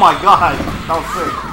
Oh my god! That was sick.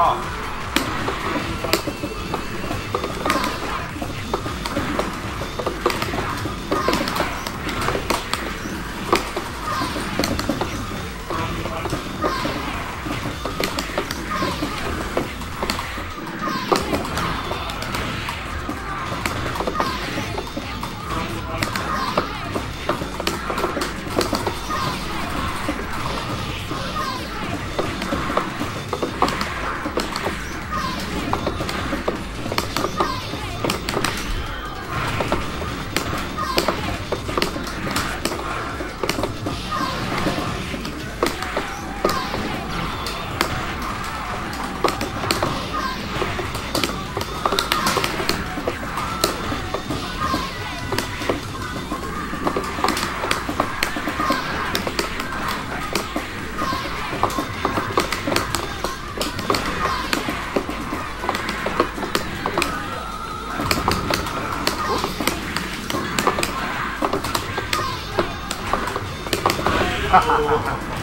Oh ハハハハ!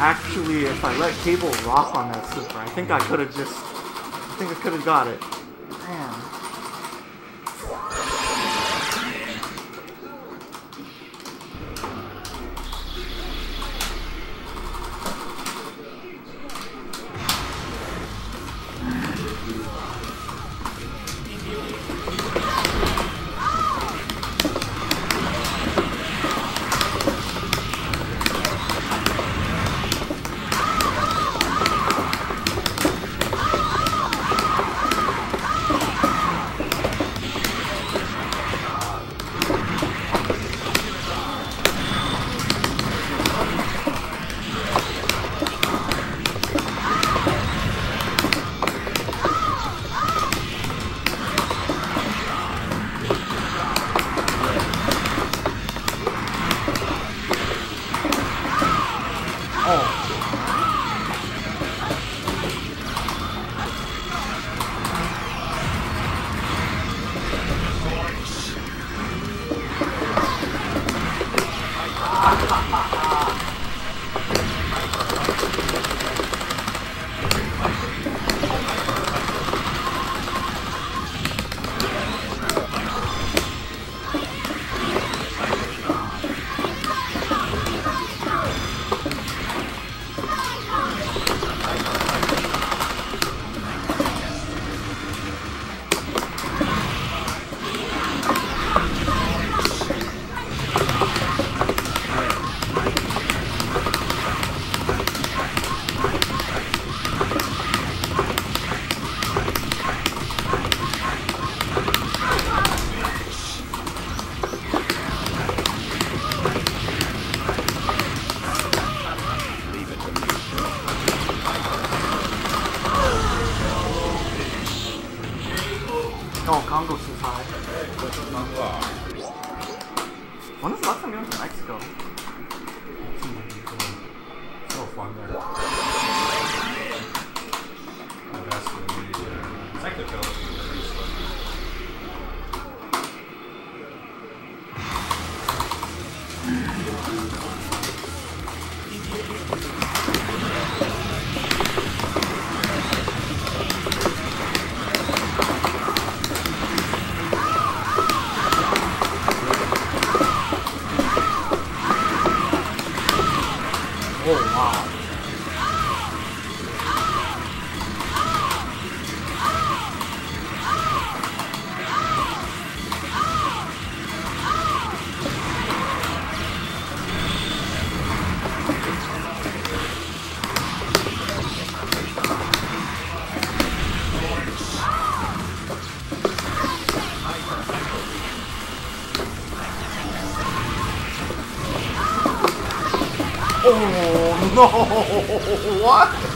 Actually, if I let Cable rock on that super, I think I could have just, I think I could have got it. No! What?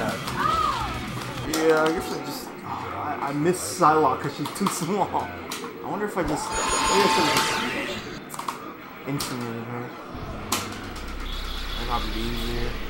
Yeah, I guess I just I, I miss Psylocke because she's too small. I wonder if I just I should have just her. That'd be easier.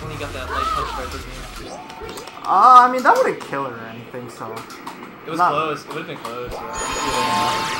When you got that light touch right at. Uh, I mean, that wouldn't kill her or anything, so. It was Not- close. It would have been close. Yeah.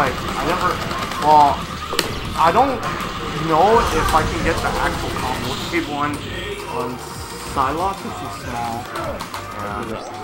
Like, I never, well, I don't know if I can get the actual combo table on, on Psylocke, she's small. Yeah.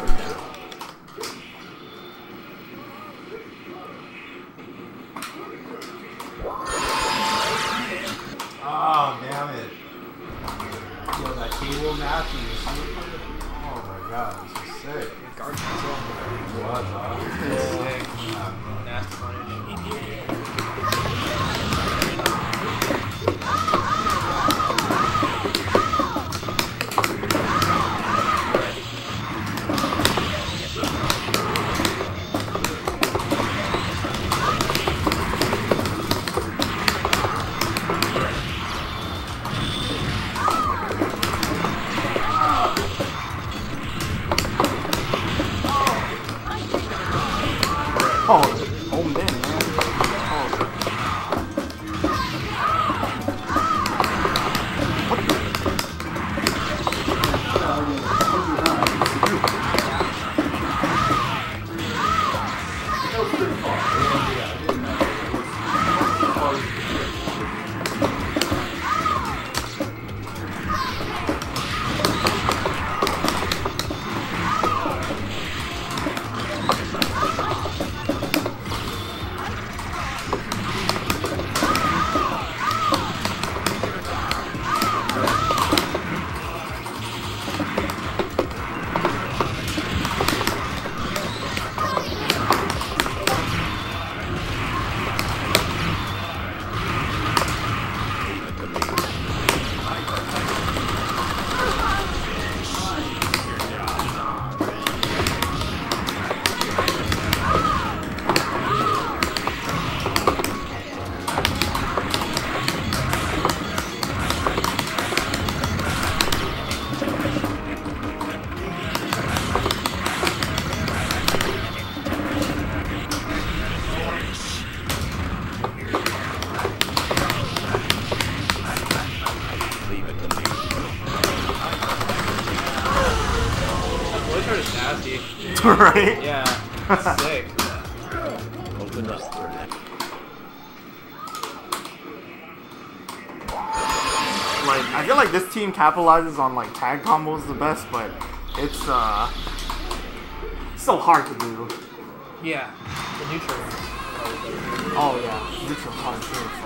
Capitalizes on like tag combos the best, but it's uh so hard to do. Yeah. The neutral. Oh yeah, neutral hard to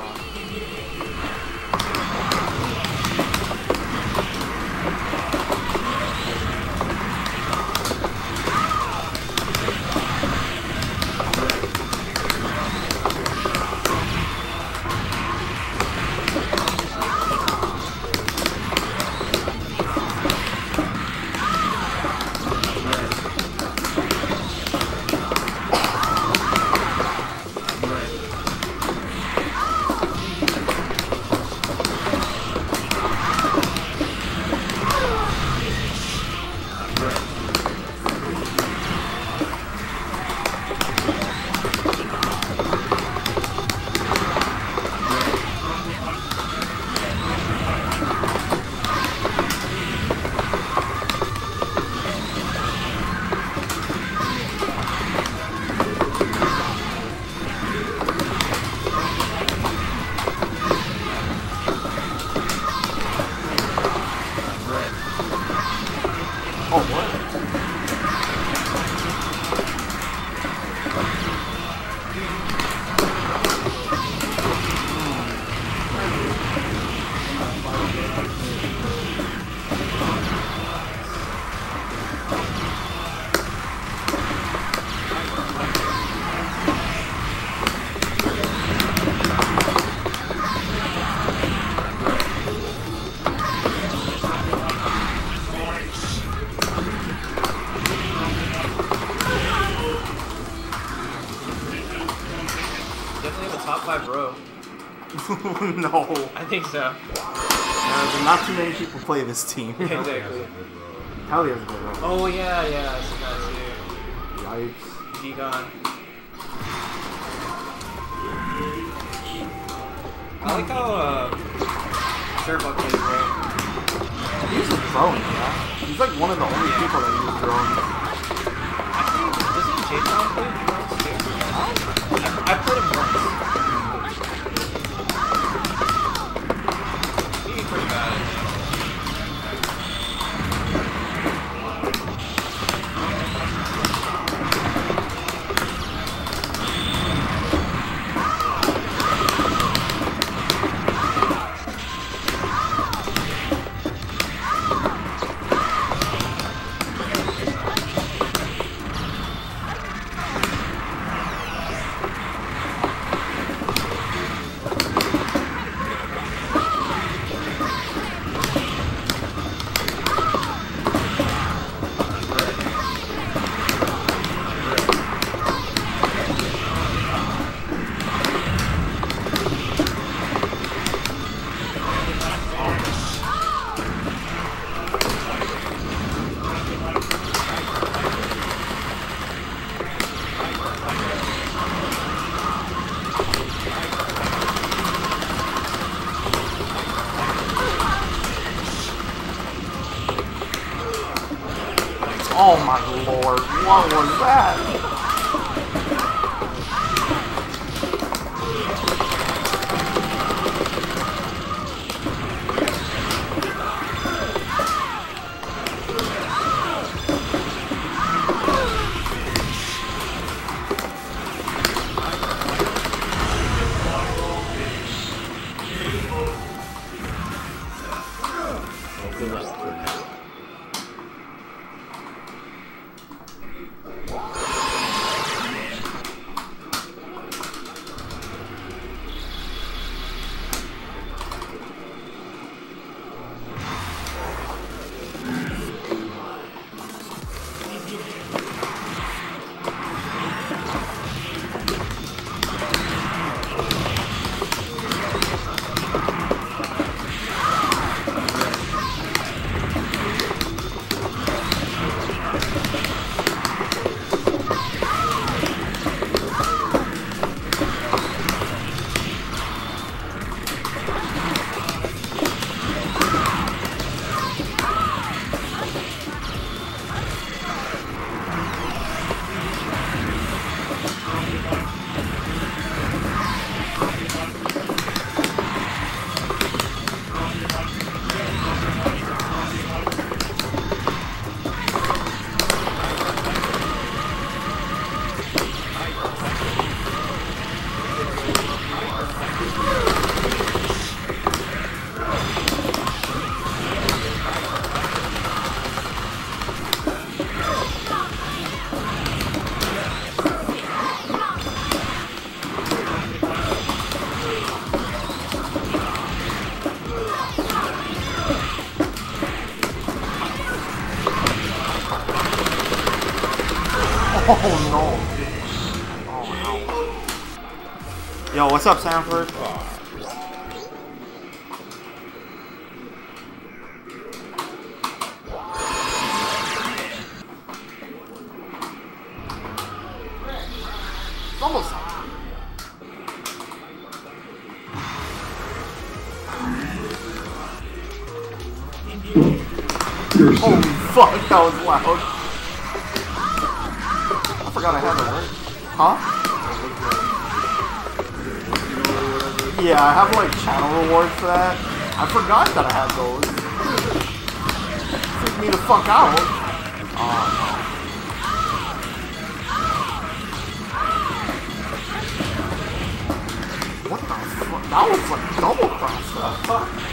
no. I think so. Uh, not too many people play this team. Exactly. Tally has a good run. Oh yeah, yeah, I see that Yikes. too. Degon. I like how uh, Sherbuck plays bro. He uses drone, yeah. He's like one of the only people that use drones. Actually, doesn't J-Town play what's up, Sanford? Almost. Holy fuck, that was loud. I forgot I had that word. Huh? Yeah, I have like channel rewards for that. I forgot that I had those. Freaked me the fuck out. Oh no. What the fuck? That was like double cross.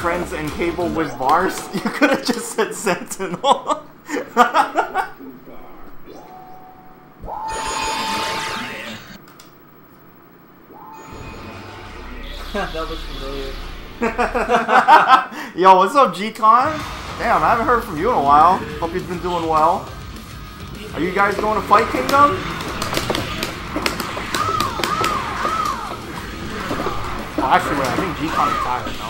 Friends and cable with bars. You could have just said Sentinel. that looks familiar. Yo, what's up, G-Con? Damn, I haven't heard from you in a while. Hope you've been doing well. Are you guys going to Fight Kingdom? Oh, actually, wait, I think G-Con is tired, no?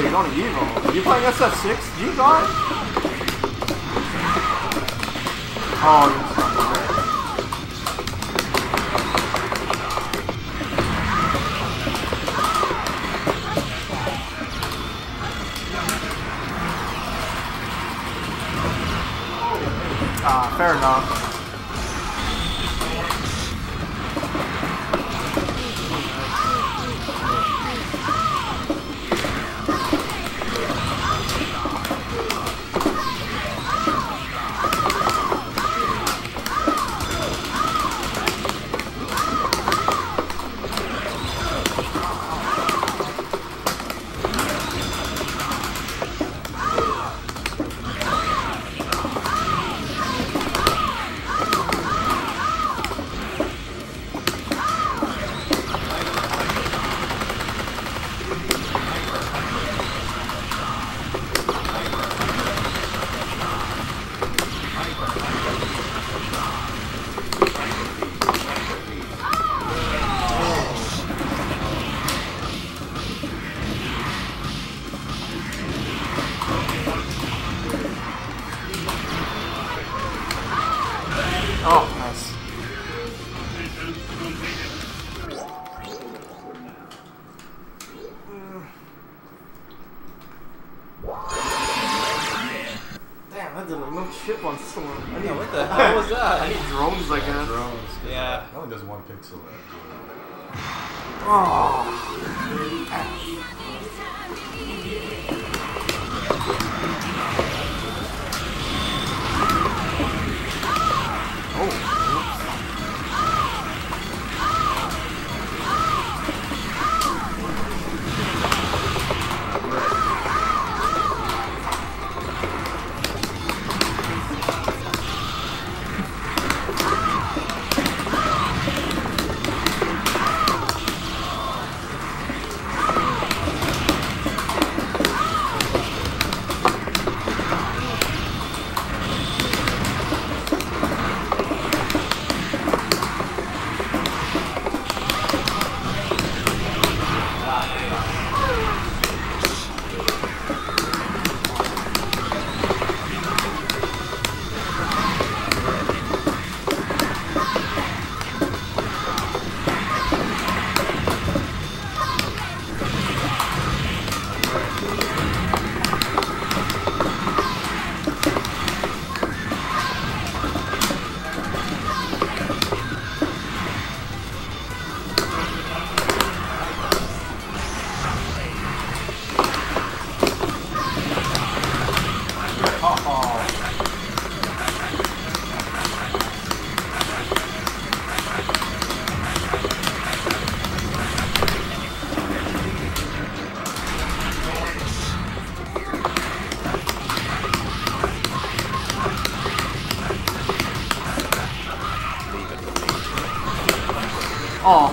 Really? You're going to? Are you playing SF6? G-Con? Oh, you're sorry. Ah, fair enough. That did like no chip on someone. I need, Yeah, what the hell was that? I need drones, I guess. Drones. Yeah. That only does one pixel. Oh.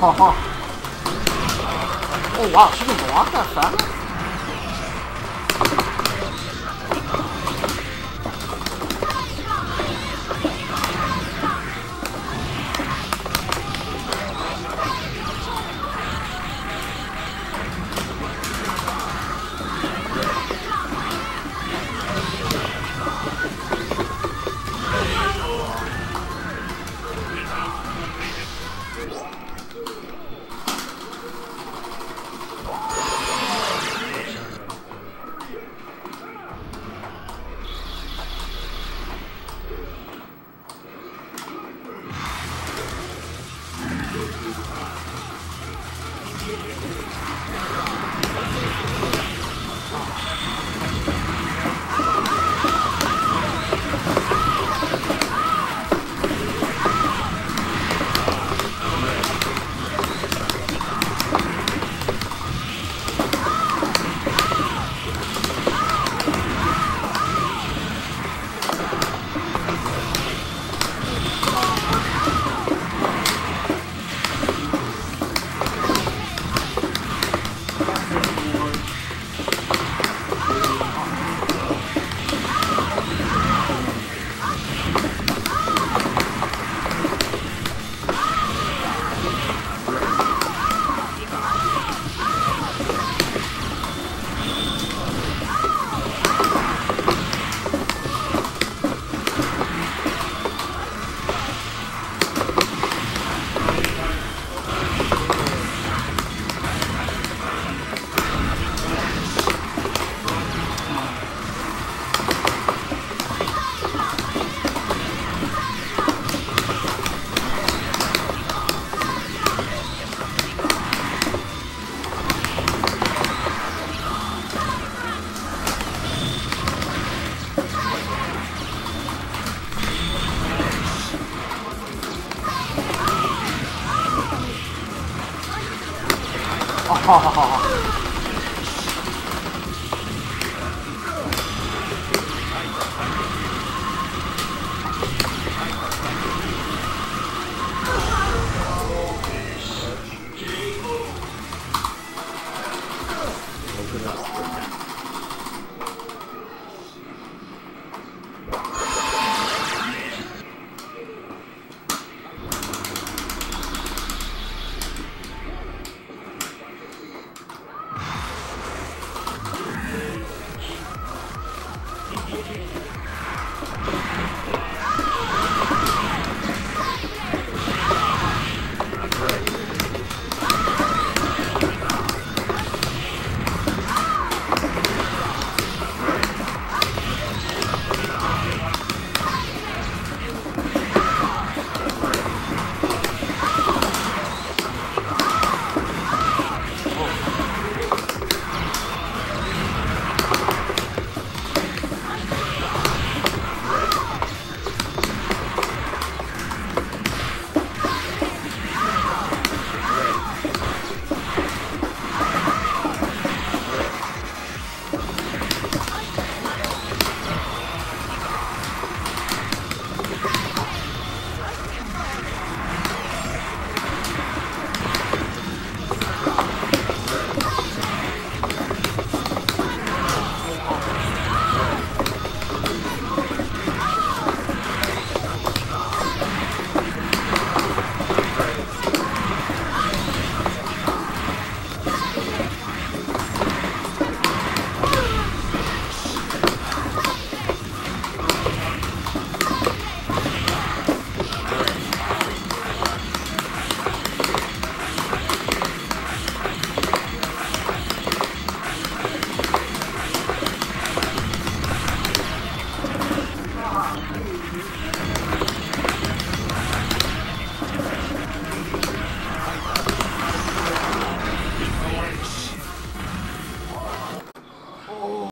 Oh, oh